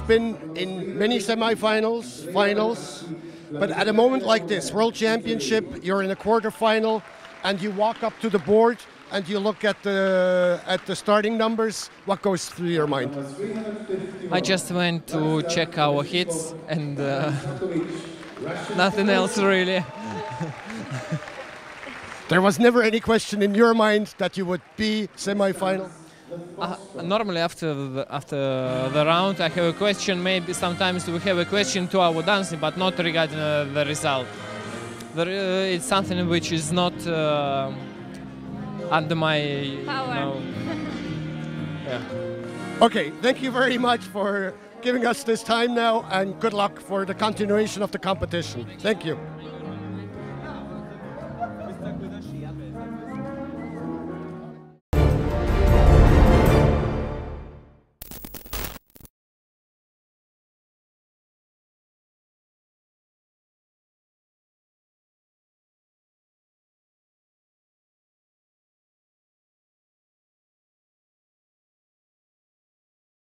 many semifinals, finals, finals, but at a moment like this, World Championship, you're in a quarterfinal, and you walk up to the board and you look at the at the starting numbers. What goes through your mind? I just went to check our hits and uh, nothing else really. there was never any question in your mind that you would be semi-final. Uh, normally after the, after the round I have a question, maybe sometimes we have a question to our dancing, but not regarding uh, the result. There, uh, it's something which is not uh, under my power. You know, yeah. Okay, thank you very much for giving us this time now and good luck for the continuation of the competition. Thank you.